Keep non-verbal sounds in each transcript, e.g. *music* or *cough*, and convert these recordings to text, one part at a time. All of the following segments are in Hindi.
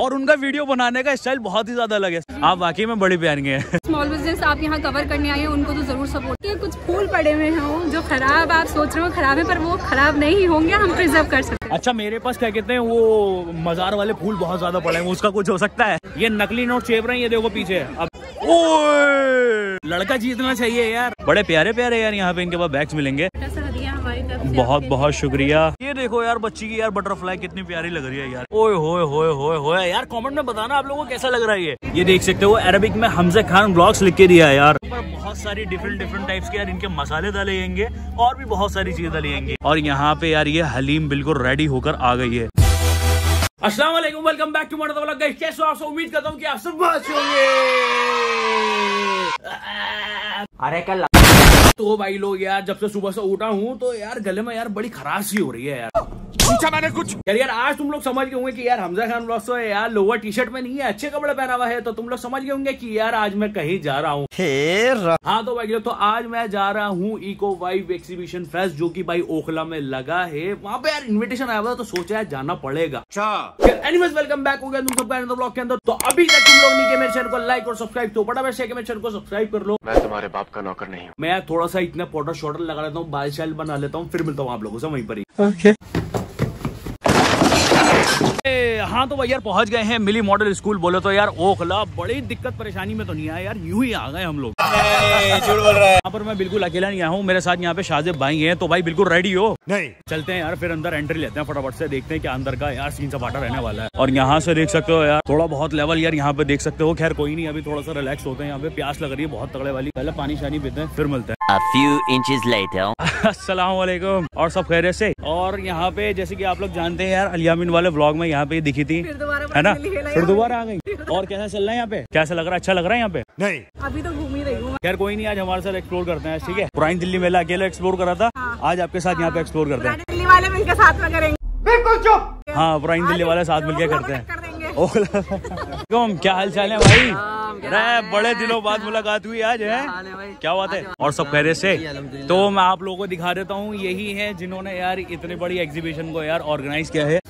और उनका वीडियो बनाने का स्टाइल बहुत ही ज़्यादा अलग है। आप वाकई में बड़ी प्यारी हैं। स्मॉल बिज़नेस आप यहाँ कवर करने आए हैं उनको तो ज़रूर सपोर्ट ये कुछ फूल पड़े हुए हैं जो खराब आप सोच रहे हो खराब है पर वो खराब नहीं होंगे हम प्रिजर्व कर सकते हैं। अच्छा मेरे पास क्या कहते हैं वो मजार वाले फूल बहुत ज़्यादा पड़े हैं उसका कुछ हो सकता है? ये नकली नोट चेप रहे हैं ये देखो पीछे। अब लड़का जीतना चाहिए यार। बड़े प्यारे प्यारे यार यहाँ पे इनके पास बैग्स मिलेंगे। बहुत बहुत शुक्रिया। ये देखो यार बच्ची की यार बटरफ्लाई कितनी प्यारी लग रही है यार। ओए होए होए होए होए यार कमेंट में बताना आप लोगों को कैसा लग रहा है ये। ये देख सकते हो अरबिक में हमजे खान ब्लॉग्स लिख के दिया है यार। बहुत सारी डिफरेंट डिफरेंट टाइप्स के यार इनके मसाले डाले जाएँगे और भी बहुत सारी चीज़ें डाली जाएँगी। और यहाँ पे यार ये हलीम बिल्कुल रेडी होकर आ गई है। अस्सलाम वालेकुम welcome back to motor vlog guys कैसे हो आप सब? उम्मीद करता हूँ कि आप सब अच्छे होंगे। अरे कल तो भाई लोग यार जब से सुबह से उठा हूँ तो यार गले में यार बड़ी खराश हो रही है यार। पूछा मैंने कुछ? यार यार आज तुम लोग समझ गए होंगे कि यार हमजा खान ब्लॉग्स तो यार लोअर टी शर्ट में नहीं है अच्छे कपड़े पहना हुआ है तो तुम लोग समझ गए होंगे कि यार आज मैं कहीं जा रहा हूँ। हाँ तो भाई लोग, तो आज मैं जा रहा हूँ इको वाइव एक्सीबिशन फेस्ट जो कि भाई ओखला में लगा है। वहाँ पे यार इन्विटेशन आया हुआ था, तो सोचा है जाना पड़ेगा। एनीवेज वेलकम बैक हो गया तुम सबका ब्लॉग के अंदर। तो अभी तक तुम लोग नहीं किया मेरे चैनल को लाइक और सब्सक्राइब तो फटाफट से मेरे चैनल को सब्सक्राइब कर लो। मैं तुम्हारे बाप का नौकर नहीं मैं थोड़ा सा इतना पाउडर शॉर्डर लगा लेता हूँ बाल शाल बना लेता हूँ फिर मिलता हूँ आप लोगों से वहीं पर ही। हाँ तो भाई यार पहुँच गए हैं मिली मॉडल स्कूल बोले तो यार ओखला बड़ी दिक्कत परेशानी में तो नहीं आया यार यूँ ही आ गए हम लोग। यहाँ पर मैं बिल्कुल अकेला नहीं आया हूँ मेरे साथ यहाँ पे शाजिब भाई हैं तो भाई बिल्कुल रेडी हो। नहीं। चलते हैं यार फिर अंदर एंट्री लेते हैं फटाफट से देखते हैं कि अंदर का यार सीन सपाटा रहने वाला है। और यहाँ से देख सकते हो यार थोड़ा बहुत लेवल यार यहाँ पे देख सकते हो। खैर कोई नहीं अभी थोड़ा सा रिलैक्स होते हैं यहाँ पे प्यास लग रही है बहुत तगड़े वाली। पहले पानी शानी पीते हैं फिर मिलते हैं। A few inches later. *laughs* अस्सलाम वालेकुम और सब खैरियत से? और यहाँ पे जैसे कि आप लोग जानते हैं यार अलियामिन वाले व्लॉग में यहाँ पे दिखी थी। है ना? फिर दोबारा आ गई। और कैसा चल रहा है यहाँ पे? कैसा लग रहा है? अच्छा लग रहा है यहाँ पे? नहीं। अभी तो घूम ही रही हूँ खैर कोई नहीं आज हमारे साथ एक्सप्लोर करते हैं ठीक है? पुरानी दिल्ली मेला अकेला एक्सप्लोर करा था। आज आपके साथ यहाँ पे एक्सप्लोर करते हैं। दिल्ली वाले मिलकर साथ में करेंगे। बिल्कुल चुप। हाँ पुरानी दिल्ली वाले साथ मिलके करते हैं। क्या हाल चाल है भाई? अरे बड़े दिनों बाद मुलाकात हुई आज है? क्या बात है? और सब खैरियत से? तो मैं आप लोगों को दिखा देता हूँ यही है जिन्होंने यार इतनी बड़ी एग्जीबिशन को यार ऑर्गेनाइज किया है।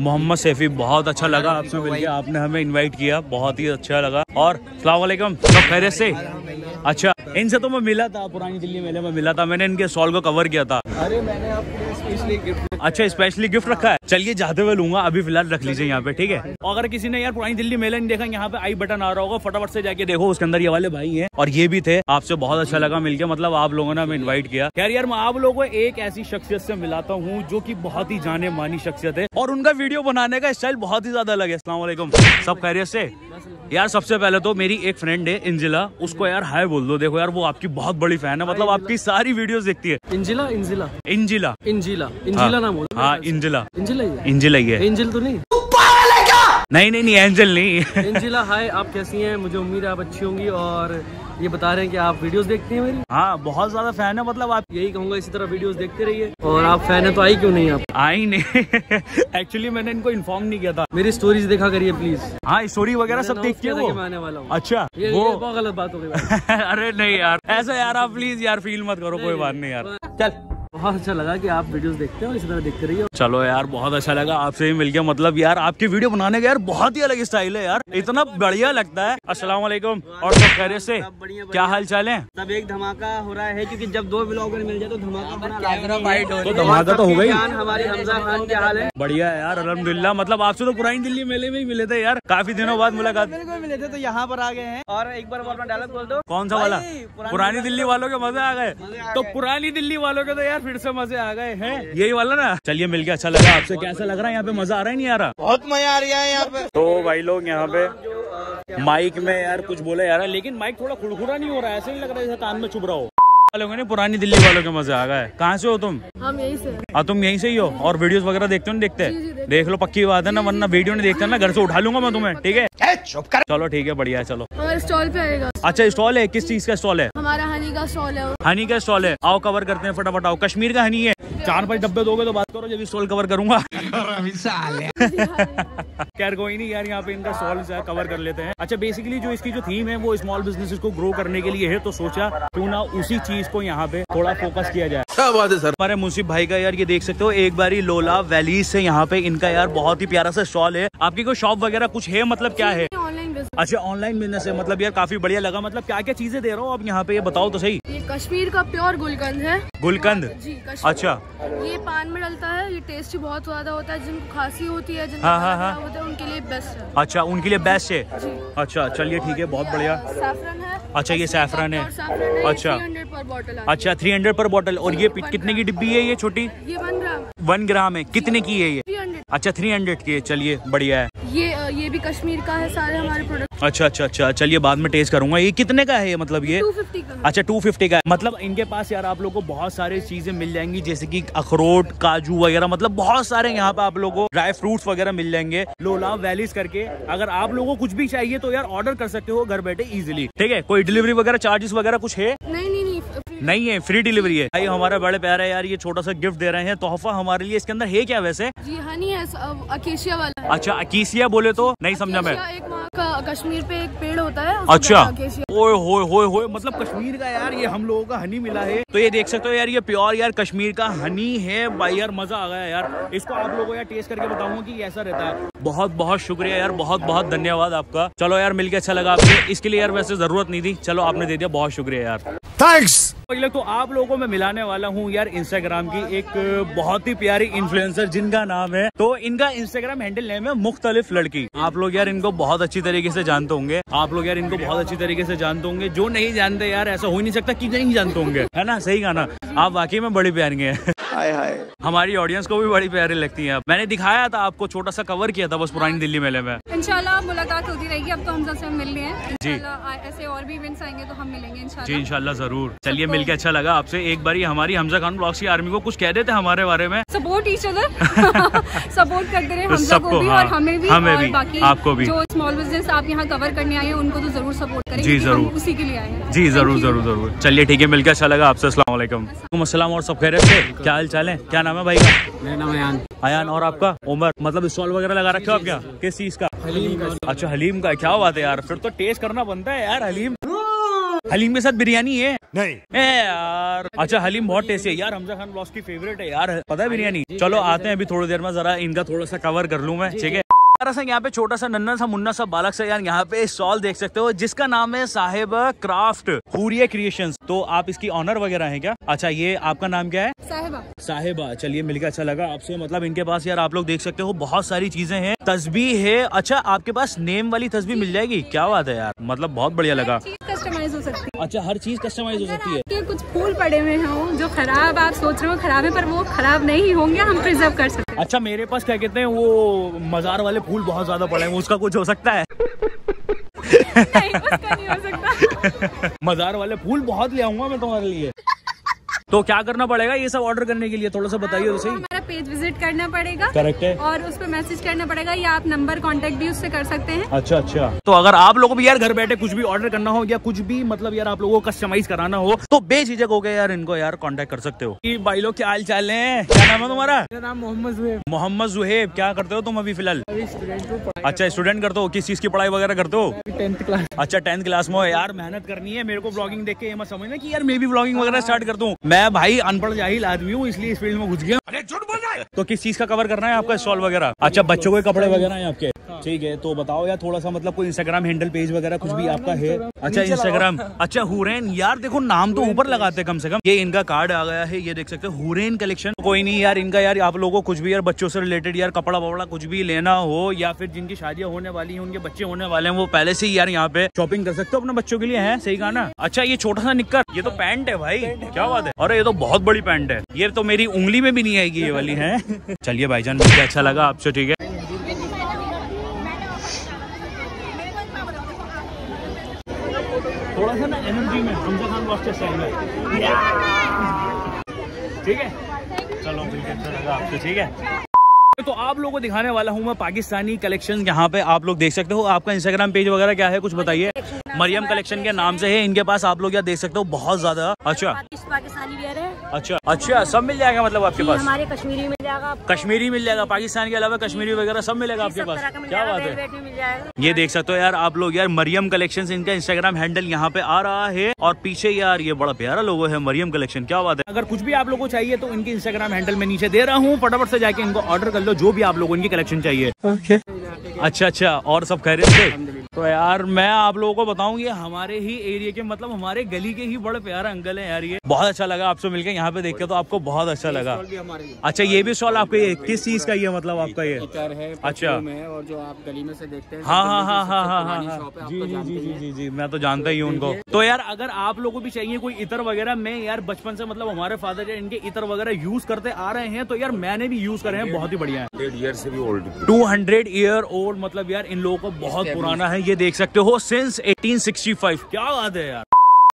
मोहम्मद सैफी बहुत अच्छा लगा आपसे मिलके आपने हमें इनवाइट किया बहुत ही अच्छा लगा। और सलाम वालेकुम सब खैरियत से? अच्छा इनसे तो मैं मिला था पुरानी दिल्ली मेले में मिला था मैंने इनके सॉल को कवर किया था। अरे मैंने आपको स्पेशली गिफ्ट अच्छा स्पेशली गिफ्ट रखा है? चलिए जाते हुए लूँगा। अभी फ़िलहाल रख लीजिए यहाँ पे ठीक है? और अगर किसी ने यार पुरानी दिल्ली मेला नहीं देखा यहाँ पे आई बटन आ रहा होगा फटाफट से जाके देखो उसके अंदर ये वाले भाई हैं। और ये भी थे आपसे बहुत अच्छा लगा मिलके मतलब आप लोगों ने हमें इनवाइट किया। यार यार मैं आप लोगों को एक ऐसी शख्सियत से मिलाता हूँ जो की बहुत ही जाने मानी शख्सियत है। और उनका वीडियो बनाने का स्टाइल बहुत ही ज़्यादा अलग है। असला सब खैरियत से? यार सबसे पहले तो मेरी एक फ्रेंड है इंजिला। उसको यार हाय बोल दो देखो यार वो आपकी बहुत बड़ी फ़ैन है मतलब आपकी सारी वीडियोस देखती है। इंजिला इंजिला। इंजिला। इंजिला इंजिला नाम बोल। हाँ इंजिला। इंजिला ही? है इंजिला है। एंजल तो नहीं? नहीं नहीं नहीं एंजल नहीं। इंजिला हाय आप कैसी हैं? मुझे उम्मीद है आप अच्छी होंगी और ये बता रहे हैं कि आप वीडियोस देखती हैं मेरी? हाँ बहुत ज़्यादा फ़ैन है मतलब आप यही कहूँगा इसी तरह वीडियोस देखते रहिए। और आप फ़ैन है तो आई क्यों नहीं आप? आई नहीं। *laughs* एक्चुअली मैंने इनको इन्फॉर्म नहीं किया था। मेरी स्टोरीज देखा करिए प्लीज़ हाँ स्टोरी वगैरह सब देखती है मैं आने वाला हूँ। अच्छा ये, वो ये बहुत गलत बात हो गई अरे नहीं यार ऐसा यार आप प्लीज़ यार फील मत करो कोई बात नहीं यार। चल। बहुत अच्छा लगा कि आप वीडियोस देखते हो इसी तरह देखते रहिए। चलो यार बहुत अच्छा लगा आपसे भी मिलके मतलब यार आपकी वीडियो बनाने का यार बहुत ही अलग स्टाइल है यार। इतना बढ़िया लगता है। अस्सलाम वालेकुम और सब खैरियत से? क्या हाल चाल है? तब एक धमाका हो रहा है क्योंकि जब दो ब्लॉगर मिल जाए तो धमाका तो धमाका तो हो गई। हमारी हमजा खान क्या हाल है? बढ़िया है यार अलहमदुल्ला मतलब आपसे तो पुरानी दिल्ली मेले में ही मिले थे यार। काफ़ी दिनों बाद मुलाकात। मिले थे तो यहाँ पर आ गए हैं। और एक बार अपना डायलॉग बोल दो। कौन सा वाला? पुरानी पुरानी दिल्ली वालों के मज़े आ गए। तो पुरानी दिल्ली वालों के तो यार फिर से मज़े आ गए हैं। यही वाला ना? चलिए मिल गया अच्छा लगा आपसे। कैसा लग रहा है यहाँ पे? मज़ा आ रहा है नहीं आ रहा बहुत मज़ा आ रहा है यहाँ पे। तो भाई लोग यहाँ पे माइक में यार कुछ बोला यार लेकिन माइक थोड़ा खुड़खुड़ा नहीं हो रहा है। ऐसे नहीं लग रहा है जैसे कान में चुभ रहा हो। वालों ने पुरानी दिल्ली वालों के मज़ा आ गए। कहाँ से हो तुम? हम यही से। हाँ तुम यहीं से ही हो? और वीडियो वगैरह देखते हो नहीं देखते? देख लो पक्की बात है ना वरना वीडियो नहीं देखते ना घर से उठा लूँगा मैं तुम्हें ठीक है? चलो ठीक है बढ़िया है चलो। हमारे स्टॉल पे आएगा। अच्छा स्टॉल है? किस चीज़ का स्टॉल है? हमारा हनी का स्टॉल है हनी का स्टॉल है। आओ कवर करते हैं फटाफट आओ। कश्मीर का हनी है। चार पाँच डब्बे दोगे तो बात करो जब स्टॉल कवर करूँगा। *laughs* खैर कोई नहीं यार यहाँ पे इनका स्टॉल कवर कर लेते हैं। अच्छा बेसिकली जो इसकी जो थीम है वो स्मॉल बिज़नेस को ग्रो करने के लिए है तो सोचा क्यों ना उसी चीज़ को यहाँ पे थोड़ा फोकस किया जाए। क्या बात है सर? हमारे मुंसिफ भाई का यार ये देख सकते हो एक बारी लोला वैली से यहाँ पे इनका यार बहुत ही प्यारा सा स्टॉल है। आपकी कोई शॉप वगैरह कुछ है? मतलब क्या है? बिज़नेस अच्छा ऑनलाइन बिज़नेस है मतलब यार काफ़ी बढ़िया लगा। मतलब क्या क्या चीज़ें दे रहा हो आप यहाँ पे? ये बताओ तो सही। ये कश्मीर का प्योर गुलकंद है। गुलकंद जी कश्मीर। अच्छा। ये पान में डलता है ये टेस्टी बहुत ज़्यादा होता है जिनको खांसी होती है जिनको हाँ, हाँ, हाँ। होता है उनके लिए बेस्ट है। अच्छा उनके लिए बेस्ट है। अच्छा चलिए ठीक है बहुत बढ़िया। सैफरन है। अच्छा, ये सैफरन है। अच्छा। अच्छा थ्री हंड्रेड पर बॉटल और ये कितने की डिब्बी है ये छोटी? ये वन ग्राम वन ग्राम है। कितने की है ये? अच्छा थ्री हंड्रेड के चलिए बढ़िया है। ये ये भी कश्मीर का है सारे हमारे प्रोडक्ट अच्छा अच्छा अच्छा चलिए बाद में टेस्ट करूँगा। ये कितने का है ये मतलब ये? टू फिफ्टी का अच्छा टू फिफ्टी का है। मतलब इनके पास यार आप लोग को बहुत सारी चीज़ें मिल जाएँगी जैसे कि अखरोट काजू वगैरह मतलब बहुत सारे यहाँ पे आप लोगों को ड्राई फ्रूट्स वगैरह मिल जाएँगे। लोला वैलीज करके अगर आप लोगों को कुछ भी चाहिए तो यार ऑर्डर कर सकते हो घर बैठे इजिली ठीक है कोई डिलीवरी वगैरह चार्जेस वगैरह कुछ है? नहीं नहीं नहीं है फ्री डिलीवरी है। भाई हमारे बड़े प्यारे यार ये छोटा सा गिफ्ट दे रहे हैं तोहफा हमारे लिए। इसके अंदर है क्या वैसे? जी हनी है अकेशिया वाला अच्छा अकीसिया बोले तो? नहीं समझा मैं। एक वहाँ का कश्मीर पे एक पेड़ होता है अच्छा। हैं अकेशिया। ओए होए होए होए मतलब कश्मीर का यार ये हम लोगों का हनी मिला है। तो ये देख सकते हो यार ये प्योर यार कश्मीर का हनी है। भाई यार मज़ा आ गया यार। इसको आप लोगों यार टेस्ट करके बताऊँगा कि ऐसा रहता है। बहुत बहुत शुक्रिया यार बहुत बहुत धन्यवाद आपका। चलो यार मिलके अच्छा लगा आपसे। इसके लिए यार वैसे ज़रूरत नहीं थी। चलो आपने दे दिया बहुत शुक्रिया यार। थैंक्स तो आप लोगों को मैं मिलाने वाला हूँ यार इंस्टाग्राम की एक बहुत ही प्यारी इन्फ्लुएंसर जिनका नाम है। तो इनका इंस्टाग्राम हैंडल नेम है मुख्तलिफ़ लड़की। आप लोग यार इनको बहुत अच्छी तरीके से जानते होंगे। आप लोग यार इनको बहुत अच्छी तरीके से जानते होंगे। जो नहीं जानते यार ऐसा हो ही नहीं सकता की नहीं जानते होंगे। है ना? सही गाना आप वाकई में बड़ी प्यारी हैं। हाय हाय। हमारी ऑडियंस को भी बड़ी प्यारी लगती है। मैंने दिखाया था आपको छोटा सा कवर किया था बस पुरानी दिल्ली मेले में। इंशाल्लाह मुलाकात होती रहेगी। अब तो हम मिल लिए हैं। जी। ऐसे और भी इवेंट्स आएँगे तो हम मिलेंगे जी इंशाल्लाह। इंशाल्लाह ज़रूर। चलिए मिलके अच्छा लगा आपसे। एक बार हमारी हमजा खान ब्लॉग्स की आर्मी को कुछ कह देते हमारे बारे में। सपोर्ट ईच अदर सपोर्ट करते रहे हमजा को भी हाँ, और हमें भी हमें और भी, बाकी आपको भी। जो स्मॉल बिज़नेस आप यहाँ कवर करने आए हैं उनको तो ज़रूर सपोर्ट करें जी, ज़रूर। उसी के लिए आए हैं। जी ज़रूर ज़रूर ज़रूर। चलिए ठीक है मिलकर अच्छा लगा आपसे। अस्सलाम वालेकुम वालेकुम और सब खैरियत से। क्या हाल चाल है? क्या नाम है भाई का? मेरा नाम अयान। अयान और आपका? उमर मतलब स्टॉल वगैरह लगा रखे हो आप क्या? किस चीज़ का? अच्छा हलीम का क्या बात है यार फिर तो टेस्ट करना बनता है यार हलीम। हलीम के साथ बिरयानी है? नहीं। ए यार। अच्छा हलीम बहुत टेस्टी है। यार हमजा खान ब्लॉस की फेवरेट है यार। पता है बिरयानी? चलो आते हैं अभी थोड़ी देर में जरा इनका थोड़ा सा कवर कर लूँ मैं ठीक है? यार सा यहाँ पे छोटा सा नन्ना सा मुन्ना सा बालक सा यार यहाँ पे स्टॉल देख सकते हो जिसका नाम है साहेब क्राफ्ट। हुरिया क्रिएशंस। तो आप इसकी ऑनर वगैरह हैं क्या? अच्छा ये आपका नाम क्या है? साहिबा। साहेबा। चलिए मिलकर अच्छा लगा आपसे। मतलब इनके पास यार आप लोग देख सकते हो बहुत सारी चीज़ें हैं। तस्बी है। अच्छा आपके पास नेम वाली तस्बी मिल जाएगी? क्या बात है यार। मतलब बहुत बढ़िया लगा। कस्टमाइज हो सकती है। अच्छा हर चीज़ कस्टमाइज हो सकती है। कुछ फूल पड़े हुए हों जो खराब आप सोच रहे हो खराब है पर वो खराब नहीं होंगे हम प्रिजर्व कर सकते अच्छा मेरे पास क्या कहते हैं वो मजार वाले फूल बहुत ज़्यादा पड़े हैं उसका कुछ हो सकता है? नहीं उसका नहीं हो सकता। *laughs* मजार वाले फूल बहुत ले आऊँगा मैं तुम्हारे लिए। तो क्या करना पड़ेगा ये सब ऑर्डर करने के लिए? थोड़ा सा बताइए तो सही हमारा पेज विज़िट करना पड़ेगा। करेक्ट है। और उस पर मैसेज करना पड़ेगा या आप नंबर कांटेक्ट भी उससे कर सकते हैं। अच्छा अच्छा। तो अगर आप लोगों को भी यार घर बैठे कुछ भी ऑर्डर करना हो या कुछ भी मतलब यार आप लोगों को कस्टमाइज कराना हो तो बेझिझक हो गए यार इनको यार कॉन्टेक्ट कर सकते हो। की भाई लोग क्या हाल चाल है? क्या नाम है तुम्हारा? मेरा नाम मोहम्मद जुएब मोहम्मद जुहेब क्या करते हो तुम अभी फ़िलहाल? अच्छा स्टूडेंट करते हो? किस चीज़ की पढ़ाई वगैरह करते हो? टेंथ क्लास अच्छा टेंथ क्लास में हो यार मेहनत करनी है मेरे को ब्लॉगिंग देख के समझना की यार मैं भी ब्लॉगिंग वगैरह स्टार्ट कर दूँ। मैं भाई अनपढ़ जाहिल आदमी हूँ इसलिए इस फ़ील्ड में घुस गया अरे झूठ बोल रहा है। तो किस चीज़ का कवर करना है आपका? स्टॉल वगैरह? अच्छा बच्चों के कपड़े वगैरह है आपके? ठीक है तो बताओ यार थोड़ा सा मतलब कोई इंस्टाग्राम हैंडल पेज वगैरह कुछ भी आपका है? अच्छा इंस्टाग्राम अच्छा हुरैन यार देखो नाम तो ऊपर लगाते हैं कम से कम। ये इनका कार्ड आ गया है ये देख सकते हो हुरैन कलेक्शन कोई नहीं यार इनका यार आप लोगों को कुछ भी यार बच्चों से रिलेटेड यार कपड़ा वपड़ा कुछ भी लेना हो या फिर जिनकी शादियाँ होने वाली है उनके बच्चे होने वाले हैं वो पहले से ही यार यहाँ पे शॉपिंग कर सकते हो अपने बच्चों के लिए है? सही कहा ना? अच्छा ये छोटा सा निक्कर ये तो पैंट है भाई क्या बात है? अरे ये तो बहुत बड़ी पैंट है। ये तो मेरी उंगली में भी नहीं आएगी ये वाली है? *laughs* चलिए भाईजान मुझे अच्छा लगा आपसे ठीक है। थोड़ा सा ना एनर्जी में हमजा खान स्टाइल में ठीक है? चलो मिलकर अच्छा लगा आपसे, ठीक है? तो आप लोगों को दिखाने वाला हूँ मैं पाकिस्तानी कलेक्शन यहाँ पे आप लोग देख सकते हो। आपका इंस्टाग्राम पेज वगैरह क्या है? कुछ बताइए। मरियम कलेक्शन के नाम से है इनके पास आप लोग यहाँ देख सकते हो बहुत ज़्यादा। अच्छा। पाकिस्तानी वेयर है। अच्छा अच्छा सब मिल जाएगा मतलब आपके पास? हमारे कश्मीरी मिल जाएगा कश्मीरी मिल जाएगा पाकिस्तान के अलावा कश्मीरी वगैरह सब मिलेगा आपके पास। क्या बात है। ये देख सकते हो यार आप लोग यार मरियम कलेक्शन इनका इंस्टाग्राम हैंडल यहाँ पे आ रहा है। और पीछे यार ये बड़ा प्यारा लोगो है मरियम कलेक्शन क्या बात है। अगर कुछ भी आप लोगों को चाहिए तो इनके इंस्टाग्राम हैंडल में नीचे दे रहा हूँ। फटाफट से जाके इनको ऑर्डर कर लो जो भी आप लोगों की कलेक्शन चाहिए। अच्छा अच्छा और सब खैरियत से? तो यार मैं आप लोगों को बताऊँ ये हमारे ही एरिया के मतलब हमारे गली के ही बड़े प्यारे अंकल हैं यार ये। बहुत अच्छा लगा आपसे मिलके यहाँ पे देख के तो आपको बहुत अच्छा लगा। अच्छा ये भी स्टॉल आपके ये किस चीज़ का ये मतलब आपका ये? है अच्छा। और जो आप गली में से देखते हैं हाँ हाँ दिल्ली हाँ हाँ हाँ हाँ। शॉप है, आप जी तो जी जी जी जी जी मैं तो जानता ही हूँ उनको। तो यार अगर आप लोगों को भी चाहिए कोई इतर वगैरह मैं यार बचपन से मतलब हमारे फादर इनके इतर वगैरह यूज़ करते आ रहे हैं तो यार मैंने भी यूज़ करे हैं बहुत ही बढ़िया है। ईयर से भी old two hundred year old मतलब यार इन लोगों को बहुत पुराना है ये देख सकते हो सिंस 1865 क्या बात है यार।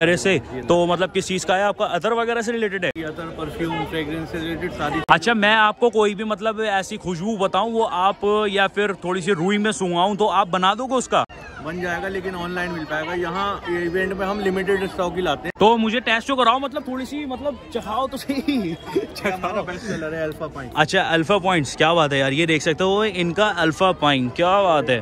अरे से तो मतलब किस चीज़ का है आपका? अतर वगैरह से रिलेटेड है? अतर परफ्यूम फ्रेग्रेंस से रिलेटेड सारी अच्छा मैं आपको कोई भी मतलब ऐसी खुशबू बताऊँ वो आप या फिर थोड़ी सी रुई में सुंगाऊं तो आप बना दोगे उसका? बन जाएगा लेकिन ऑनलाइन मिल पाएगा। यहाँ इवेंट में हम लिमिटेड स्टॉक ही लाते हैं। तो मुझे टेस्ट तो कराओ मतलब थोड़ी सी मतलब चखाओ तो सही। बेस्ट है अल्फ़ा पॉइंट अच्छा अल्फ़ा पॉइंट्स क्या बात है यार ये देख सकते हो इनका अल्फ़ा पॉइंट क्या बात है।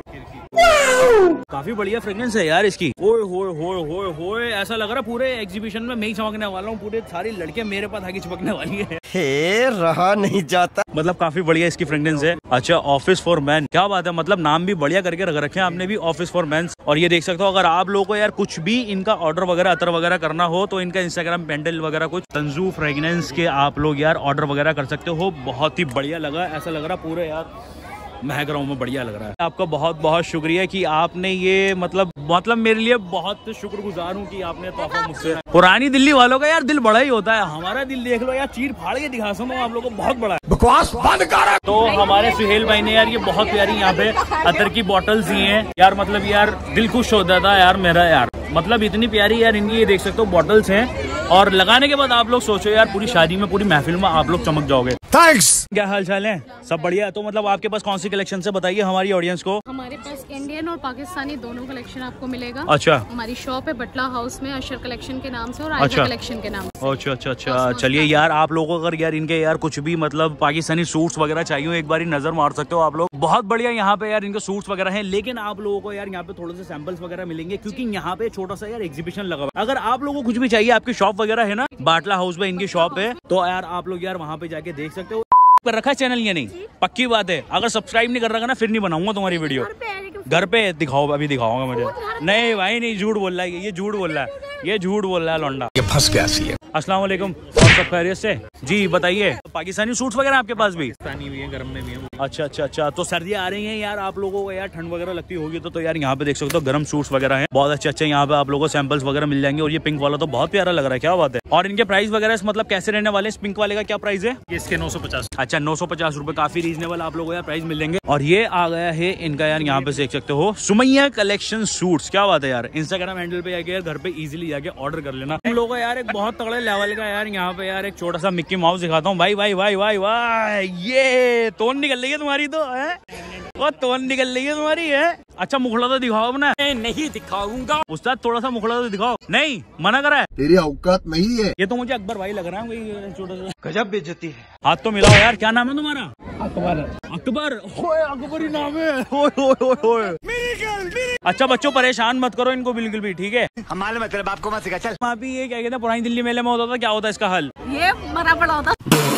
काफ़ी बढ़िया फ्रेग्रेंस है यार इसकी। ओए होए होए होए होए ऐसा लग रहा है पूरे एग्जीबिशन में मैं ही चमकने वाला हूँ पूरे सारी लड़के मेरे पास आगे चिपकने वाली है। हे रहा नहीं जाता। मतलब काफ़ी बढ़िया इसकी फ्रेग्रेंस है। अच्छा ऑफ़िस फॉर मैन क्या बात है मतलब नाम भी बढ़िया करके रख रखे हैं आपने भी ऑफ़िस फॉर मैन और ये देख सकते हो अगर आप लोगों को यार कुछ भी इनका ऑर्डर वगैरह अतर वगैरह करना हो तो इनका इंस्टाग्राम पेंडल वगैरह कुछ। तंजू फ्रेग्रेंस के आप लोग यार ऑर्डर वगैरह कर सकते हो। बहुत ही बढ़िया लगा ऐसा लग रहा पूरे यार महक रहा हूँ मैं बढ़िया लग रहा है। आपका बहुत बहुत शुक्रिया कि आपने ये मतलब मतलब मेरे लिए बहुत शुक्रगुजार हूँ कि आपने तोहफा मुझसे पुरानी दिल्ली वालों का यार दिल बड़ा ही होता है। हमारा दिल देख लो यार चीर फाड़ के दिखा सकूँ आप लोगों को बहुत बड़ा है। बकवास बंद कर। तो हमारे सुहेल भाई ने यार ये बहुत प्यारी यहाँ पे अतर की बॉटल्स दी है। यार मतलब यार दिल खुश हो जाता है यार मेरा यार। मतलब इतनी प्यारी यार इनकी ये देख सकते हो बॉटल्स हैं। और लगाने के बाद आप लोग सोचो यार पूरी शादी में पूरी महफिल में आप लोग चमक जाओगे। थैंक्स क्या हाल चाल है? सब बढ़िया? तो मतलब आपके पास कौन सी कलेक्शन से बताइए हमारी ऑडियंस को। हमारे पास इंडियन और पाकिस्तानी दोनों कलेक्शन आपको मिलेगा। अच्छा। हमारी शॉप है बटला हाउस में अशर कलेक्शन के नाम से और अच्छा। कलेक्शन के नाम से। अच्छा अच्छा अच्छा। चलिए यार आप लोगों को अगर यार इनके यार कुछ भी मतलब पाकिस्तानी सूट्स वगैरह चाहिए एक बार नज़र मार सकते हो आप लोग। बहुत बढ़िया यहाँ पे यार इनके सूट्स वगैरह है लेकिन आप लोगों को यार यहाँ पे थोड़े से सैंपल्स वगैरह मिलेंगे क्योंकि यहाँ पे छोटा सा यार एग्जीबिशन लगा हुआ। अगर आप लोगों को कुछ भी चाहिए आपकी शॉप वगैरह है ना बाटला हाउस में इनकी शॉप है तो यार आप लोग यार वहाँ पे जाके देख सकते हो। कर रखा है चैनल या नहीं। पक्की बात है। अगर सब्सक्राइब नहीं कर रखा ना फिर नहीं बनाऊँगा तुम्हारी वीडियो घर पे दिखाओ अभी दिखाऊँगा मुझे। नहीं भाई नहीं झूठ बोल रहा है ये, झूठ बोल रहा है। ये झूठ बोल रहा है लौंडा। ये फंस गया सी सब खैरियत से। जी बताइए। पाकिस्तानी सूट्स वगैरह आपके पास भी? पानी भी है गर्म में भी है अच्छा अच्छा अच्छा। तो सर्दियाँ आ रही हैं यार आप लोगों को यार ठंड वगैरह लगती होगी तो, तो यार यहाँ पे देख सकते हो गर्म सूट्स वगैरह हैं। बहुत अच्छे अच्छे यहाँ पे आप लोगों को सैंपल्स वगैरह मिल जाएँगे और ये पिंक वाला तो बहुत प्यारा लग रहा है क्या बात है? और इनके प्राइस वगैरह मतलब कैसे रहने वाले इस पिंक वाले का क्या प्राइस है? इसके नौ सौ पचास। अच्छा नौ सौ पचास रूपए काफ़ी रीजनेबल आप लोगों को यार प्राइस मिल जाएँगे। और ये आ गया है इनका यार यहाँ पे देख सकते हो सुमैया कलेक्शन सूट्स क्या बात है यार? इंस्टाग्राम हैंडल पे जाके यार घर पे इजिली जाके ऑर्डर कर लेना। हम लोगों को यार एक बहुत तगड़े लेवल का यार यहाँ पे यार, एक छोटा सा मिक्की माउस दिखाता हूँ। भाई भाई भाई भाई भाई, ये तोन निकल रही है तुम्हारी तो है? वो तोन निकल रही है तुम्हारी है? अच्छा मुखड़ा तो दिखाओ अपना। नहीं दिखाऊँगा। उस्ताद थोड़ा सा मुखड़ा तो दिखाओ। नहीं मना करा है। तेरी औकात नहीं है। ये तो मुझे अकबर भाई लग रहा है छोटा सा। गजब बेचती है। हाथ तो मिलाओ यार क्या नाम है तुम्हारा? अकबर। अकबर? अकबर ही नाम है। अच्छा बच्चों परेशान मत करो इनको बिल्कुल भी ठीक है? हमारे मालूम है तेरे बाप को मत सिखा चल। वहाँ भी ये क्या कहते हैं पुरानी दिल्ली मेले में होता था क्या होता है इसका हल? ये मरा पड़ा होता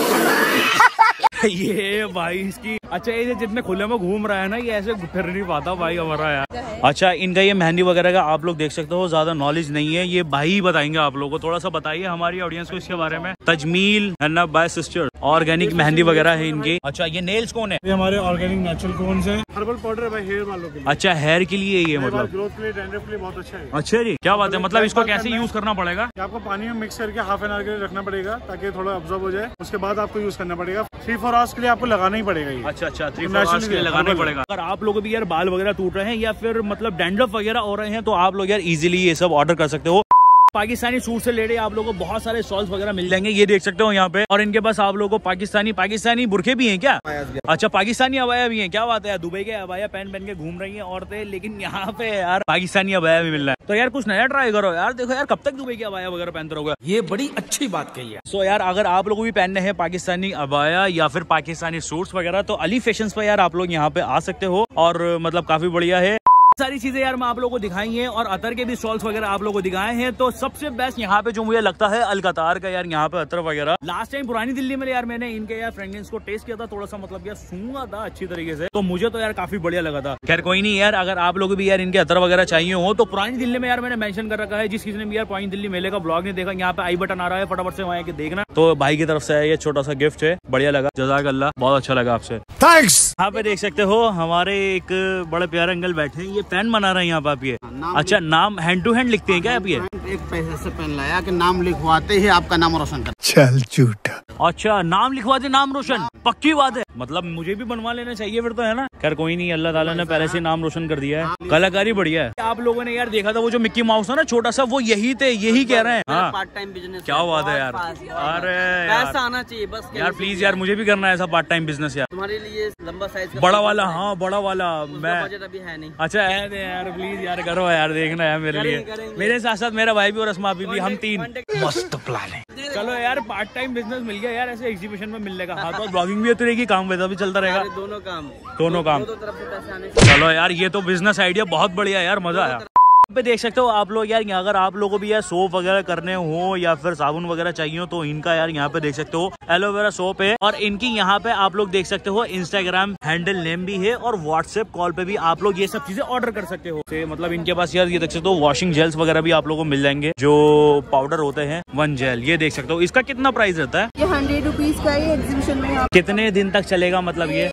*laughs* ये भाई इसकी अच्छा ये जितने खुले में घूम रहा है ना ये ऐसे फिर नहीं पाता भाई हमारा यार। अच्छा इनका ये मेहंदी वगैरह का आप लोग देख सकते हो ज़्यादा नॉलेज नहीं है। ये भाई ही बताएँगे आप लोगों को थोड़ा सा बताइए हमारी ऑडियंस को इसके बारे में। तजमील है बाय सिस्टर ऑर्गेनिक मेहंदी वगैरह है इनकी। अच्छा ये नेल्स कौन है? ये हमारे ऑर्गेनिक नेचुरल कोन्स है। हर्बल पाउडर है भाई हेयर वालों के लिए। अच्छा हेयर के लिए ये मतलब। ग्रोथ के लिए डैंड्रफ के लिए बहुत अच्छा है। अच्छा जी क्या बात है? मतलब इसको कैसे यूज़ करना पड़ेगा? आपको पानी में मिक्स करके हाफ़ एन आवर के लिए रखना पड़ेगा ताकि थोड़ा ऑब्जॉर्व हो जाए। उसके बाद आपको यूज़ करना पड़ेगा। थ्री फोर आवर्स के लिए आपको लगाना ही पड़ेगा ये। अच्छा अच्छा थ्री फोर आवर्स के लिए लगाना ही पड़ेगा। अगर आप लोग भी यार बाल वगैरह टूट रहे हैं या फिर मतलब डैंड्रफ वगैरह हो रहे हैं तो आप लोग यार इजिली ये सब ऑर्डर कर सकते हो। पाकिस्तानी सूट से लेडे आप लोगों को बहुत सारे सॉल्स वगैरह मिल जाएँगे ये देख सकते हो यहाँ पे। और इनके पास आप लोगों को पाकिस्तानी पाकिस्तानी बुरखे भी हैं क्या? अच्छा पाकिस्तानी अबाया भी हैं। क्या बात है दुबई के अबाया पहन पहन के घूम रही हैं औरतें लेकिन यहाँ पे यार पाकिस्तानी अबाया भी मिल रहा है। तो यार कुछ नया ट्राई करो यार देखो यार कब तक दुबई की अबाया वगैरह पहनते रहोगे? ये बड़ी अच्छी बात कही है। सो यार अगर आप लोग भी पहनने हैं पाकिस्तानी अबाया या फिर पाकिस्तानी सूट्स वगैरह तो अली फ़ैशन पर यार आप लोग यहाँ पे आ सकते हो। और मतलब काफ़ी बढ़िया है। सारी चीज़ें यार मैं आप लोगों को दिखाई हैं और अतर के भी स्टॉल्स वगैरह आप लोगों को दिखाए हैं तो सबसे बेस्ट यहाँ पे जो मुझे लगता है अलकतार का यार यहाँ पे अतर वगैरह। लास्ट टाइम पुरानी दिल्ली में यार मैंने इनके यार फ्रेंडेंस को टेस्ट किया था थोड़ा सा मतलब यार सूँगा था अच्छी तरीके से। तो मुझे तो यार काफ़ी बढ़िया लगा था। खैर कोई नहीं यार अगर आप लोग भी यार इनके अतर वगैरह चाहिए हो तो पुरानी दिल्ली में यार मैंने मेंशन कर रखा है जिस किसी ने भी यार पुरानी दिल्ली मेले का ब्लॉग नहीं देखा यहाँ पे आई बटन आ रहा है फटाफट से वहाँ के देखना। तो भाई की तरफ़ से ये छोटा सा गिफ्ट है बढ़िया लगा। जजाक अल्लाह बहुत अच्छा लगा आपसे। थैंक्स यहाँ पे देख सकते हो हमारे एक बड़े प्यारे अंकल बैठे हैं ये पेन बना रहे हैं यहाँ पे आप ये? अच्छा नाम हैंड टू हैंड लिखते हैं क्या आप ये? एक पैसे से पेन लाया कि नाम लिखवाते ही आपका नाम रोशन कर चल झूठा। अच्छा नाम लिखवा दे नाम रोशन। पक्की बात है। मतलब मुझे भी बनवा लेना चाहिए फिर तो है ना? खैर कोई नहीं अल्लाह ताला ने पहले से नाम रोशन कर दिया है। कलाकारी बढ़िया है। आप लोगों ने यार देखा था वो जो मिक्की माउस है ना छोटा सा वो यही थे यही कह रहे हैं। हाँ। पार्ट टाइम बिज़नेस क्या बात है यार। अरे पैसा आना चाहिए बस यार प्लीज़ यार मुझे भी करना है ऐसा पार्ट टाइम बिज़नेस यार। तुम्हारे लिए लंबा साइज़ बड़ा वाला हाँ। बड़ा वाला मैं अभी है नहीं। अच्छा है यार प्लीज़ यार करो यार देखना है मेरे लिए। मेरे साथ साथ मेरा भाई भी और असमा भी, भी हम तीन। मस्त प्लान है। चलो यार पार्ट टाइम बिज़नेस मिल गया। यार ऐसे एग्जीबिशन में मिलने का हाथ। तो ब्लॉगिंग भी होती रहेगी काम वैसा भी चलता रहेगा। दोनों काम। दोनों काम। दो तरफ़ से पैसे आने। चलो यार ये तो बिज़नेस आइडिया बहुत बढ़िया यार मज़ा आया। पे देख सकते हो आप लोग यार यहाँ अगर आप लोगों को भी यार सोप वगैरह करने हो या फिर साबुन वगैरह चाहिए हो तो इनका यार यहाँ पे देख सकते हो एलोवेरा सोप है। और इनकी यहाँ पे आप लोग देख सकते हो इंस्टाग्राम हैंडल नेम भी है और व्हाट्सएप कॉल पे भी आप लोग ये सब चीज़ें ऑर्डर कर सकते हो। मतलब इनके पास यार ये देख सकते हो वॉशिंग जेल्स वगैरह भी आप लोगों को मिल जाएँगे जो पाउडर होते हैं वन जेल ये देख सकते हो। इसका कितना प्राइस रहता है? ये हंड्रेड रुपीज़ का एग्जीबिशन में कितने दिन तक चलेगा मतलब ये?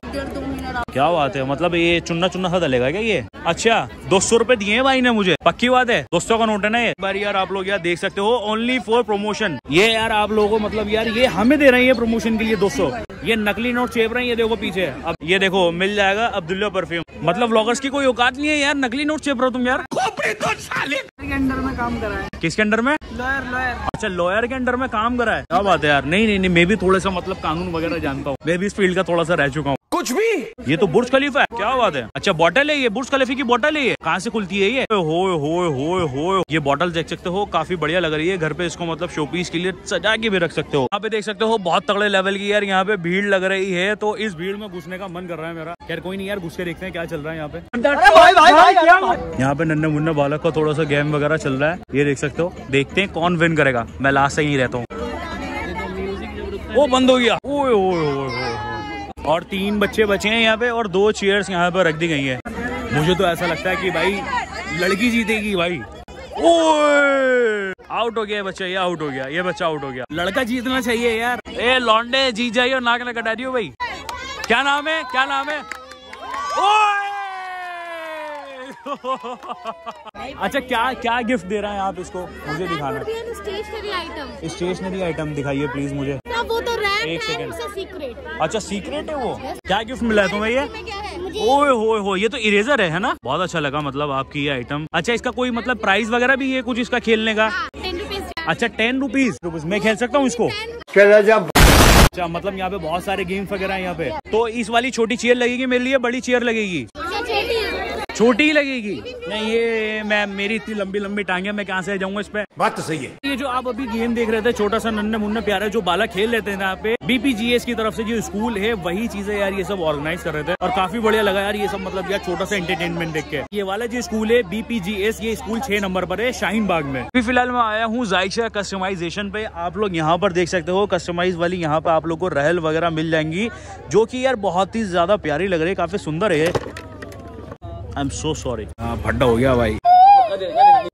क्या बात है? मतलब ये चुन्ना चुन्ना सा डलेगा क्या ये? अच्छा दो सौ रूपए दिए भाई ने मुझे। पक्की बात है? दोस्तों का नोट है ना ये? बार यार आप लोग यार देख सकते हो ओनली फॉर प्रमोशन ये यार आप लोगों को मतलब यार ये हमें दे रहे हैं प्रमोशन के लिए दो सो। ये नकली नोट चेप रहे हैं ये देखो पीछे। अब ये देखो मिल जाएगा अब्दुल्ला परफ्यूम। मतलब व्लॉगर्स की कोई औकात नहीं है यार नकली नोट चेप रहे हो तुम यार। के अंडर में काम करा है। किसके अंडर में? Lawyer lawyer. अच्छा लॉयर के अंडर में काम करा है। क्या बात है यार। नहीं नहीं नहीं मैं भी थोड़ा सा मतलब कानून वगैरह जानता हूँ। मैं भी इस फ़ील्ड का थोड़ा सा रह चुका हूँ। कुछ भी। ये तो बुर्ज खलीफा है। क्या बात है? अच्छा बॉटल है ये? बुर्ज खलीफे की बॉटल है ये? कहाँ से खुलती है ये? हो हो हो हो ये बॉटल देख सकते हो काफ़ी बढ़िया लग रही है। घर पे इसको मतलब शोपीस के लिए सजा के भी रख सकते हो। यहाँ पे देख सकते हो बहुत तगड़े लेवल की यार यहाँ पे भीड़ लग रही है। तो इस भीड़ में घुसने का मन कर रहा है मेरा। यार कोई नहीं यार घुस के देखते हैं क्या चल रहा है यहाँ पे। यहाँ पे नन्हे मुन्ने बालक का थोड़ा सा गेम वगैरह चल रहा है। ये देख सकते हो देखते हैं कौन विन करेगा। मैं लास्ट से ही रहता हूँ। वो बंद हो गया। ओए ओए ओए ओए ओए। और तीन बच्चे बचे हैं यहाँ पे और दो चेयर्स यहाँ पर रख दी गई है। मुझे तो ऐसा लगता है कि भाई, लड़की जीतेगी भाई। आउट हो गया बच्चा, ये आउट हो गया, ये बच्चा आउट हो गया। लड़का जीतना चाहिए यार। ए, लौंडे, जीत जाइए और नाक ना कटा दियो भाई। क्या नाम है? क्या नाम है? ओए! अच्छा क्या क्या गिफ्ट दे रहे हैं आप इसको? मुझे दिखाना। स्टेशनरी आइटम स्टेशनरी आइटम दिखाइए प्लीज़ मुझे। वो तो एक सेकेंड सीक्रेट अच्छा सीक्रेट है वो? क्या गिफ्ट मिला है तुम्हें ये? क्या ओए होए हो ये तो इरेजर है है ना? बहुत अच्छा लगा मतलब आपकी ये आइटम अच्छा इसका कोई मतलब प्राइस वगैरह भी है कुछ इसका खेलने का? अच्छा टेन रुपीज़ रुपीज़ मैं खेल सकता हूँ इसको? चला अच्छा मतलब यहाँ पे बहुत सारे गेम्स वगैरह हैं यहाँ पे। तो इस वाली छोटी चेयर लगेगी मेरे लिए बड़ी चेयर लगेगी। छोटी ही लगेगी। नहीं ये मैं मेरी इतनी लंबी लंबी टांगे मैं कहाँ से जाऊँगा इस पे? बात तो सही है। ये जो आप अभी गेम देख रहे थे छोटा सा नन्हे मुन्ने प्यारा जो बाला खेल लेते हैं यहाँ पे बीपीजीएस की तरफ़ से जो स्कूल है वही चीज़ें यार ये सब ऑर्गेनाइज कर रहे थे और काफ़ी बढ़िया लगा यार ये सब मतलब यार छोटा सा एंटरटेनमेंट देख के। ये वाला जो स्कूल है बीपीजीएस ये स्कूल छह नंबर पर है शाहीन बाग में। अभी फ़िलहाल मैं आया हूँ जायशा कस्टमाइजेशन पे। आप लोग यहाँ पर देख सकते हो कस्टमाइज वाली यहाँ पे आप लोग को रहल वगैरह मिल जाएँगी जो की यार बहुत ही ज़्यादा प्यारी लग रही है काफ़ी सुंदर है आई एम सो सॉरी भड्डा हो गया भाई।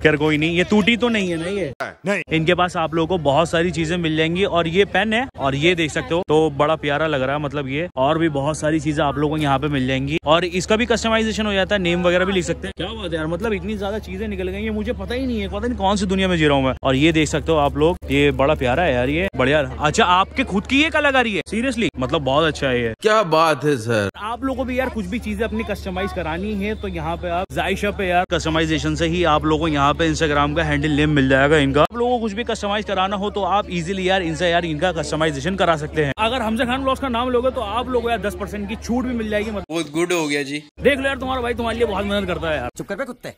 खैर कोई नहीं ये टूटी तो नहीं है ना ये? नहीं। इनके पास आप लोगों को बहुत सारी चीज़ें मिल जाएँगी और ये पेन है और ये देख सकते हो तो बड़ा प्यारा लग रहा है मतलब ये और भी बहुत सारी चीज़ें आप लोगों को यहाँ पे मिल जाएँगी और इसका भी कस्टमाइजेशन हो जाता है नेम वगैरह भी लिख सकते हैं। क्या बात है यार मतलब इतनी ज़्यादा चीज़ें निकल गई है मुझे पता ही नहीं है पता नहीं कौन सी दुनिया में जी रहा हूँ मैं। और ये देख सकते हो आप लोग ये बड़ा प्यारा है यार ये बढ़िया। अच्छा आपके खुद की ये कलाकारी है? सीरियसली मतलब बहुत अच्छा है ये। क्या बात है सर? आप लोगों को भी यार कुछ भी चीज़ें अपनी कस्टमाइज करानी है तो यहाँ पे आप जायशा पे यार कस्टमाइजेशन से ही आप लोगों को यहाँ पे इंस्टाग्राम का हैंडल नेम मिल जाएगा इनका। लोगों को कुछ भी कस्टमाइज कराना हो तो आप इजीली यार इनसे यार इनका कस्टमाइजेशन करा सकते हैं। अगर हमसे खान ब्लॉग्स का नाम लोगे तो आप लोगों को यार दस परसेंट की छूट भी मिल जाएगी मतलब। बहुत गुड हो गया जी। देख लो यार तुम्हारा भाई तुम्हारे लिए बहुत मदद करता है यार। चुप कर पे कुत्ते।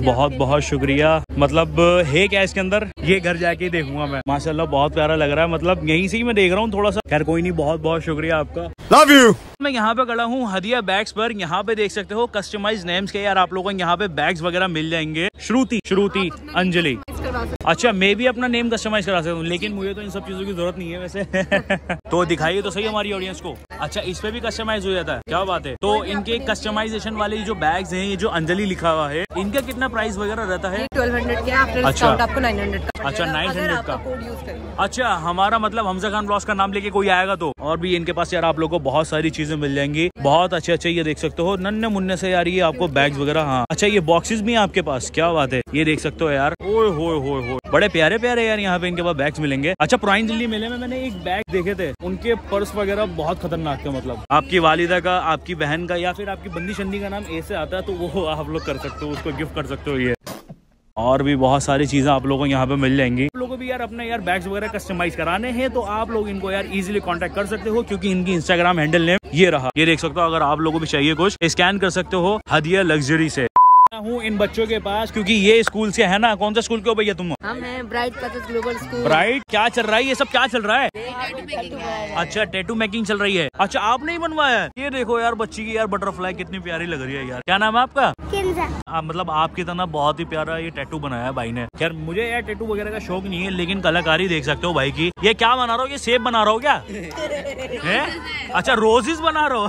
बहुत बहुत शुक्रिया। मतलब है क्या इसके अंदर? ये घर जाके देखूँगा मैं। माशाल्लाह बहुत प्यारा लग रहा है। मतलब यहीं से ही मैं देख रहा हूँ थोड़ा सा। खैर कोई नहीं बहुत बहुत शुक्रिया आपका। लव यू मैं यहाँ पे खड़ा हूँ हदिया बैग्स पर। यहाँ पे देख सकते हो कस्टमाइज नेम्स के यार आप लोगों को यहाँ पे बैग्स वगैरह मिल जाएँगे। श्रुति श्रुति अंजलि। करवा सकते अच्छा मैं भी अपना नेम कस्टमाइज करा सकता हूँ लेकिन मुझे तो इन सब चीज़ों की ज़रूरत नहीं है वैसे। *laughs* तो दिखाइए तो सही हमारी ऑडियंस को। अच्छा इस पे भी कस्टमाइज हो जाता है क्या बात है? तो इनके कस्टमाइजेशन वाले जो बैग्स हैं ये जो अंजलि लिखा हुआ है इनका कितना प्राइस वगैरह रहता है? ट्वेल्व हंड्रेड के अच्छा। आपको नाइन हंड्रेड का अच्छा, 900 का। कोड यूज़ करेंगे। अच्छा हमारा मतलब हमजा खान ब्लॉस का नाम लेके कोई आएगा तो? और भी इनके पास यार आप लोगों को बहुत सारी चीज़ें मिल जाएँगी। बहुत अच्छे अच्छे ये देख सकते हो नन्हे मुन्ने से यार ये आपको बैग्स वगैरह हाँ। अच्छा ये बॉक्सेस भी हैं आपके पास क्या बात है? ये देख सकते हो यार। ओए होए होए होए। बड़े प्यारे प्यारे यार यहाँ पे इनके पास बैग्स मिलेंगे। अच्छा पुरानी दिल्ली मेले में मैंने एक बैग देखे थे। उनके पर्स वगैरह बहुत खतरनाक थे मतलब। आपकी वालिदा का, आपकी बहन का या फिर आपकी बंदी शंदी का नाम ए से आता है तो वो आप लोग कर सकते हो, उसको गिफ्ट कर सकते हो ये। और भी बहुत सारी चीज़ें आप लोगों को यहाँ पे मिल जाएँगी। आप लोगों को भी यार अपने यार बैग्स वगैरह कस्टमाइज कराने हैं तो आप लोग इनको यार इजीली कांटेक्ट कर सकते हो, क्योंकि इनकी इंस्टाग्राम हैंडल नेम ये रहा। ये देख सकते हो, अगर आप लोगों को भी चाहिए कुछ स्कैन कर सकते हो हदिया लग्जरी से। हूँ इन बच्चों के पास क्योंकि ये स्कूल से है ना। कौन सा स्कूल के हो भैया तुम? हम हैं ब्राइट तो ग्लोबल स्कूल राइट क्या चल रहा है? ये सब क्या चल रहा है? अच्छा टैटू मेकिंग चल रही है। अच्छा आप नहीं बनवाया है। ये देखो यार बच्ची की यार बटरफ्लाई कितनी प्यारी लग रही है यार। क्या नाम है आपका? आ, मतलब आपकी तरह बहुत ही प्यारा ये टैटू बनाया है भाई ने। यार मुझे यार टैटू वगैरह का शौक नहीं है लेकिन कलाकारी देख सकते हो भाई की। ये क्या बना रहा हो? ये सेब बना रहा हो क्या? *laughs* है? अच्छा रोजेस बना रहा हो?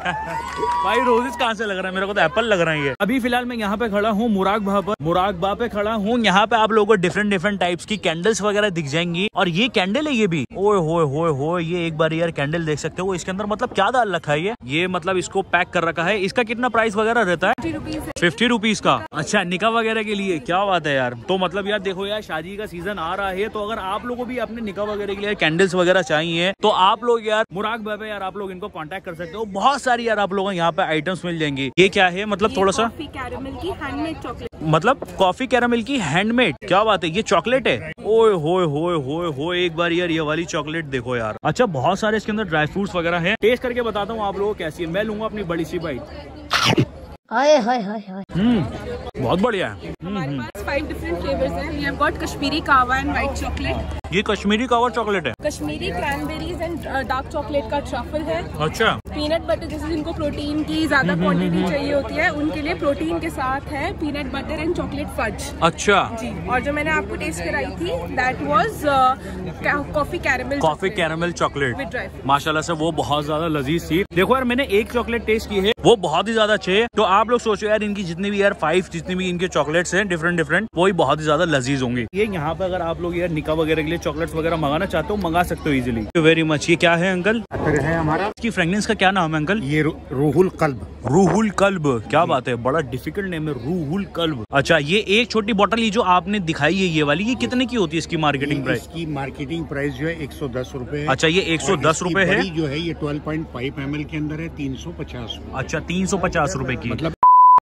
भाई रोजेस कहाँ से लग रहा है? मेरे को तो एप्पल लग रहा है ये। अभी फ़िलहाल मैं यहाँ पे खड़ा हूँ मुराग भा पर। मुराग भा पे खड़ा हूँ। यहाँ पे आप लोगों को डिफरेंट डिफरेंट टाइप्स की कैंडल्स वगैरह दिख जाएँगी। और ये कैंडल है ये भी। ओए होए होए होए ये एक बार यार कैंडल देख सकते हो। इसके अंदर मतलब क्या डाल रखा है ये? ये मतलब इसको पैक कर रखा है। इसका कितना प्राइस वगैरह रहता है? फिफ्टी रुपीज़ का? अच्छा निकाह वगैरह के लिए। क्या बात है यार। तो मतलब यार देखो यार शादी का सीज़न आ रहा है। तो अगर आप लोगों को भी अपने निकाह वगैरह के लिए कैंडल्स वगैरह चाहिए तो आप लोग यार मुराग पे यार आप लोग इनको कॉन्टेक्ट कर सकते हो। बहुत सारी यार आप लोगों को यहाँ पे आइटम्स मिल जाएँगी। ये क्या है? मतलब थोड़ा सा हैंडमेड मतलब कॉफ़ी कैरामिल की हैंडमेड क्या बात है? ये चॉकलेट है? ओए होए होए होए होए एक बार यार ये वाली चॉकलेट देखो यार। अच्छा बहुत सारे इसके अंदर ड्राई फ्रूट्स वगैरह हैं। टेस्ट करके बताता हूँ आप लोगों को कैसी है। मैं लूँगा अपनी बड़ी सी बाइट हाय हाय हाय हाय। हम्म। बहुत बढ़िया है। हम्म, हमारे हम्म। पास फाइव डिफरेंट फ्लेवर्स हैं। We have got Kashmiri kahwa and white chocolate ये कश्मीरी कावर चॉकलेट है। Kashmiri cranberries and dark chocolate का ट्रफल है। अच्छा। पीनट बटर जैसे जिनको प्रोटीन की ज़्यादा क्वांटिटी चाहिए होती है उनके लिए प्रोटीन के साथ है peanut butter and chocolate fudge अच्छा। जी और जो मैंने आपको टेस्ट कराई थी that was coffee caramel coffee caramel chocolate. माशाल्लाह से वो बहुत ज़्यादा लजीज थी। देखो यार मैंने एक चॉकलेट टेस्ट की है वो बहुत ही ज़्यादा अच्छे है। तो आप लोग सोचो यार इनकी जितनी भी यार फाइव जितनी भी इनके चॉकलेट्स हैं डिफरेंट डिफरेंट वो ही बहुत ही ज़्यादा लजीज होंगे। ये यहाँ पे अगर आप लोग यार निका वगैरह के लिए चॉकलेट्स वगैरह मंगाना चाहते हो मंगा सकते हो इजिली वेरी मच ये क्या है अंकल? है हमारा। इसकी फ्रेगनेंस का क्या नाम है अंकल? ये रूहुल कल्ब। रूहुल कल्ब। क्या बात है बड़ा डिफ़िकल्ट नेम है रूहुल कल्ब। अच्छा ये एक छोटी बोतल ये जो आपने दिखाई है ये वाली ये कितने की होती है इसकी मार्केटिंग प्राइस इसकी मार्केटिंग प्राइस जो है एक सौ दस रूपए अच्छा, ये 110 और इसकी रुपए है? जो है ये ट्वेल्व पॉइंट फाइव एम के अंदर है तीन सौ पचास अच्छा तीन सौ पचास रूपए की। मतलब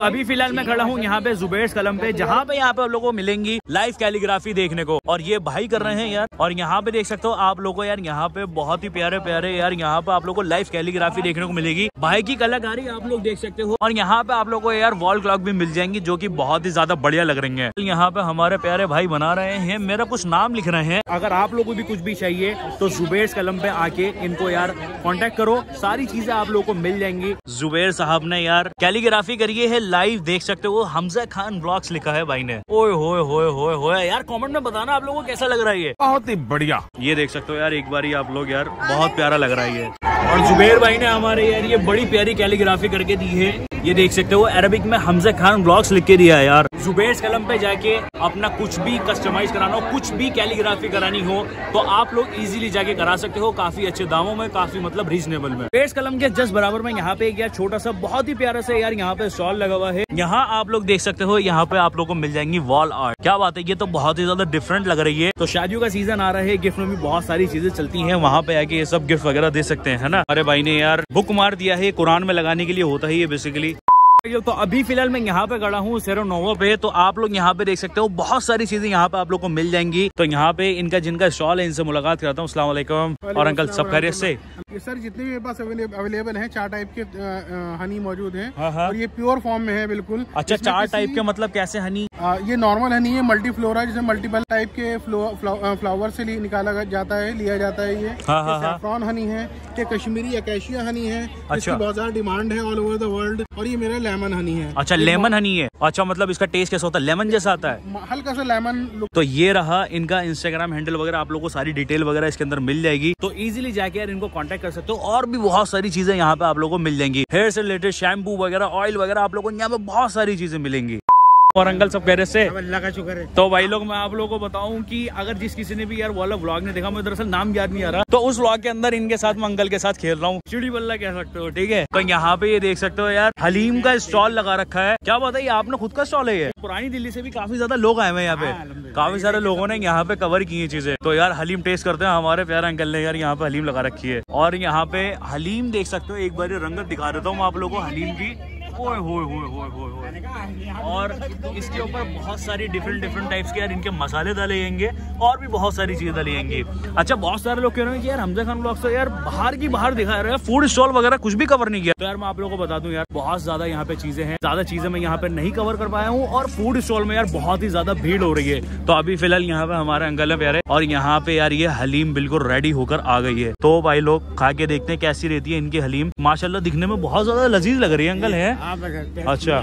अभी फ़िलहाल मैं खड़ा हूँ यहाँ पे जुबेर कलम पे, जहाँ पे यहाँ पे आप लोगों को मिलेंगी लाइव कैलीग्राफी देखने को। और ये भाई कर रहे हैं यार, और यहाँ पे देख सकते हो आप लोगों को यार, यहाँ पे बहुत ही प्यारे प्यारे यार, यहाँ पे आप लोगों को लाइव कैलीग्राफी देखने को मिलेगी। भाई की कलाकारी आप लोग देख सकते हो, और यहाँ पे आप लोगों को यार वॉल क्लॉक भी मिल जाएँगी, जो की बहुत ही ज़्यादा बढ़िया लग रही है। यहाँ पे हमारे प्यारे भाई बना रहे हैं, मेरा कुछ नाम लिख रहे हैं। अगर आप लोगों को भी कुछ भी चाहिए तो जुबेर कलम पे आके इनको यार कॉन्टेक्ट करो, सारी चीज़ें आप लोग को मिल जाएँगी। जुबेर साहब ने यार कैलीग्राफी करिए है लाइव देख सकते हो। हमजा खान ब्लॉग्स लिखा है भाई ने। ओए होए होए होए होए। यार कमेंट में बताना आप लोगों को कैसा लग रहा है ये? बहुत ही बढ़िया। ये देख सकते हो यार एक बार आप लोग यार बहुत प्यारा लग रहा है ये। और जुबेर भाई ने हमारे यार ये बड़ी प्यारी कैलीग्राफी करके दी है। ये देख सकते हो अरबिक में हमजा खान ब्लॉग्स लिख के दिया है यार। जुबेर कलम पे जाके अपना कुछ भी कस्टमाइज कराना हो, कुछ भी कैलीग्राफी करानी हो तो आप लोग इजीली जाके करा सकते हो, काफ़ी अच्छे दामों में, काफ़ी मतलब रीजनेबल में। पेड़ कलम के जस्ट बराबर में यहाँ पे एक यार छोटा सा बहुत ही प्यारा सा यार यहाँ पे स्टॉल लगा हुआ है। यहाँ आप लोग देख सकते हो, यहाँ पे आप लोग को मिल जाएँगी वॉल आर्ट क्या बात है, ये तो बहुत ही ज़्यादा डिफरेंट लग रही है। तो शादियों का सीज़न आ रहा है गिफ्ट में भी बहुत सारी चीज़ें चलती है, वहाँ पे आके ये सब गिफ्ट वगैरह दे सकते हैं, है ना? अरे भाई ने यार बुक मार दिया है, कुरान में लगाने के लिए होता ही है बेसिकली तो अभी फ़िलहाल मैं यहाँ पे खड़ा हूँ सेरो नोवो पे। तो आप लोग यहाँ पे देख सकते हो बहुत सारी चीज़ें यहाँ पे आप लोग को मिल जाएँगी। तो यहाँ पे इनका जिनका स्टॉल है इनसे मुलाकात करता हूँ। अस्सलाम और अंकल सब खैरियत से? सर जितने भी मेरे पास अवेलेबल हैं चार टाइप के हनी मौजूद हैं। हाँ, हाँ। और ये प्योर फॉर्म में है बिल्कुल। अच्छा चार टाइप के मतलब कैसे हनी आ, ये नॉर्मल हनी है मल्टी फ्लोरा जिसमें मल्टीपल टाइप के फ्लो, फ्लाव, फ्लावर से निकाला जाता है लिया जाता है ये। ये हाँ। हनी है। ये कश्मीरी अकेशिया हनी है अच्छा। इसकी बहुत ज़्यादा डिमांड है ऑल ओवर द वर्ल्ड और ये मेरा लेमन हनी है। अच्छा लेमन हनी है। अच्छा मतलब इसका टेस्ट कैसा होता है? लेमन जैसा आता है। हल्का सा लेमन तो ये रहा इनका इंस्टाग्राम हैंडल वगैरह आप लोगों को सारी डिटेल वगैरह इसके अंदर मिल जाएगी। तो इजिली जाके यार इनको कॉन्टेक्ट कर सकते हो और भी बहुत सारी चीज़ें यहाँ पे आप लोगों को मिल जाएँगी। हेयर से रिलेटेड शैम्पू वगैरह ऑयल वगैरह आप लोगों को यहाँ पे बहुत सारी चीज़ें मिलेंगी। और अंकल सब कह रहे से। अल्लाह का शुक्र है। तो भाई लोग मैं आप लोगों को बताऊँ कि अगर जिस किसी ने भी यार वाला व्लॉग नहीं देखा मुझे दरअसल नाम याद नहीं आ रहा। तो उस व्लॉग के अंदर इनके साथ मैं अंकल के साथ खेल रहा हूँ। चिड़ी बल्ला कह सकते हो ठीक है? तो यहाँ पे ये देख सकते हो यार हलीम का स्टॉल लगा रखा है। क्या बताइए आपने खुद का स्टॉल है ये? पुरानी दिल्ली से भी काफ़ी ज़्यादा लोग आए हुए यहाँ पे। काफ़ी सारे लोगों ने यहाँ पे कवर की है चीज़ें। तो यार हलीम टेस्ट करते हैं हमारे प्यारे अंकल ने यार यहाँ पे हलीम लगा रखी है। और यहाँ पे हलीम देख सकते हो एक बार रंगत दिखा देता हूँ आप लोगों को हलीम की। ओए, होए होए होए होए और इसके ऊपर बहुत सारी डिफरेंट डिफरेंट टाइप्स के यार, इनके मसाले डाले जाएँगे, और भी बहुत सारी चीज़ें डाली जाएँगी। अच्छा बहुत सारे लोग कह रहे हैं कि यार, हमजा खान ब्लॉग तो यार बाहर की बाहर दिखा रहे हैं फ़ूड स्टॉल वगैरह कुछ भी कवर नहीं किया। तो यार, मैं आप लोगों को बता दूँ यार, बहुत ज़्यादा यहाँ पे चीज़ें हैं, ज़्यादा चीज़ें मैं यहाँ पे नहीं कवर कर पाया हूँ, और फ़ूड स्टॉल में यार बहुत ही ज़्यादा भीड़ हो रही है। तो अभी फ़िलहाल यहाँ पे हमारे अंकल है प्यारे, और यहाँ पे यार ये हलीम बिल्कुल रेडी होकर आ गई है। तो भाई लोग, खा के देखते हैं कैसी रहती है इनकी हलीम। माशाल्लाह, दिखने में बहुत ज़्यादा लजीज लग रही है अंकल, है? अच्छा।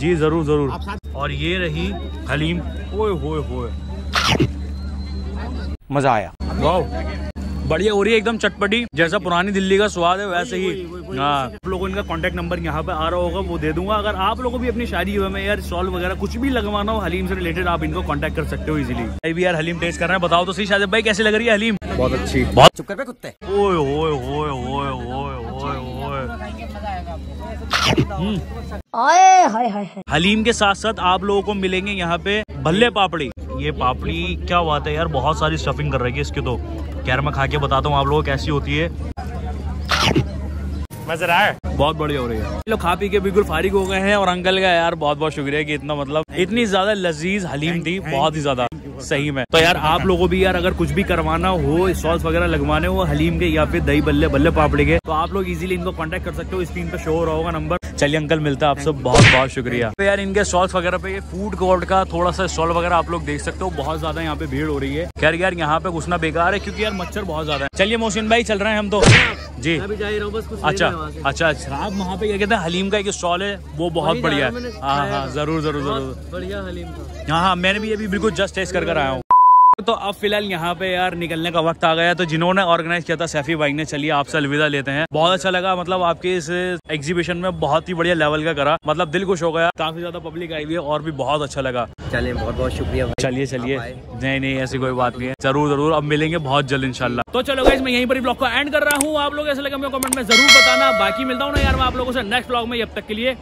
जी ज़रूर ज़रूर। और ये रही हलीम। ओए होए होए। मज़ा आया। वाह बढ़िया हो रही है एकदम चटपटी। जैसा पुरानी दिल्ली का स्वाद है वैसे ही। हाँ। आप लोगों को इनका कांटेक्ट नंबर यहाँ पे आ रहा होगा वो दे दूँगा। अगर आप लोगों को भी अपनी शादी हुए में यार स्टॉल वगैरह कुछ भी लगवाना हो हलीम से रिलेटेड आप इनको कांटेक्ट कर सकते हो इजीली भाई भी यार हलीम टेस्ट कर रहे हैं बताओ तो सही शादी भाई कैसे लग रही है हलीम? बहुत अच्छी। बहुत चुप कर कुत्ते। ओए ओए ओए ओए ओए ओए ओए हाय हाय हाय। हलीम के साथ साथ आप लोगों को मिलेंगे यहाँ पे भल्ले पापड़ी। ये पापड़ी, क्या बात है यार, बहुत सारी स्टफिंग कर रही है इसके तो। खैर मैं खा के बताता हूँ आप लोगों को कैसी होती है। मज़ा है बहुत बढ़िया हो रही है। लोग खा पी के बिल्कुल फारिग हो गए हैं और अंकल का यार बहुत बहुत शुक्रिया कि इतना मतलब इतनी ज़्यादा लजीज हलीम थी बहुत ही ज़्यादा सही में। तो यार आप लोगों को भी यार अगर कुछ भी करवाना हो सॉस वगैरह लगवाने हो हलीम के या फिर दही बल्ले बल्ले पापड़ी के तो आप लोग इजीली इनको कांटेक्ट कर सकते हो। स्क्रीन पे शो हो रहा होगा नंबर चलिए अंकल मिलता है आपसे। बहुत बहुत शुक्रिया। तो यार इनके स्टॉल्स वगैरह पे ये फ़ूड कोर्ट का थोड़ा सा स्टॉल वगैरह आप लोग देख सकते हो। बहुत ज़्यादा यहाँ पे भीड़ हो रही है। खैर यार यहाँ पे घुसना बेकार है क्योंकि यार मच्छर बहुत ज़्यादा है। चलिए मोहसिन भाई चल रहे हैं हम तो। जी। अच्छा अच्छा अच्छा। आप वहाँ पे क्या कहते हैं हलीम का एक स्टॉल है वो बहुत बढ़िया है। हाँ हाँ ज़रूर ज़रूर ज़रूर। बढ़िया हलीम का हाँ हाँ मैंने भी अभी बिल्कुल जस्ट टेस्ट कर कर आया हूँ। तो अब फ़िलहाल यहाँ पे यार निकलने का वक्त आ गया तो जिन्होंने ऑर्गेनाइज किया था सैफी भाई ने चलिए आपसे अलविदा लेते हैं। बहुत अच्छा लगा मतलब आपके इस एग्जीबिशन में बहुत ही बढ़िया लेवल का करा। मतलब दिल खुश हो गया काफ़ी ज़्यादा पब्लिक आई हुई है और भी बहुत अच्छा लगा। चलिए बहुत बहुत शुक्रिया चलिए चलिए। नहीं नहीं ऐसी कोई बात नहीं है। ज़रूर ज़रूर अब मिलेंगे बहुत जल्द इंशाल्लाह। तो चलो गाइस मैं यहीं पर ब्लॉग को एंड कर रहा हूँ। आप लोग ऐसे लगे मेरे कमेंट में ज़रूर बताना। बाकी मिलता हूँ ना यार मैं आप लोगों से नेक्स्ट ब्लॉग में जब तक के लिए।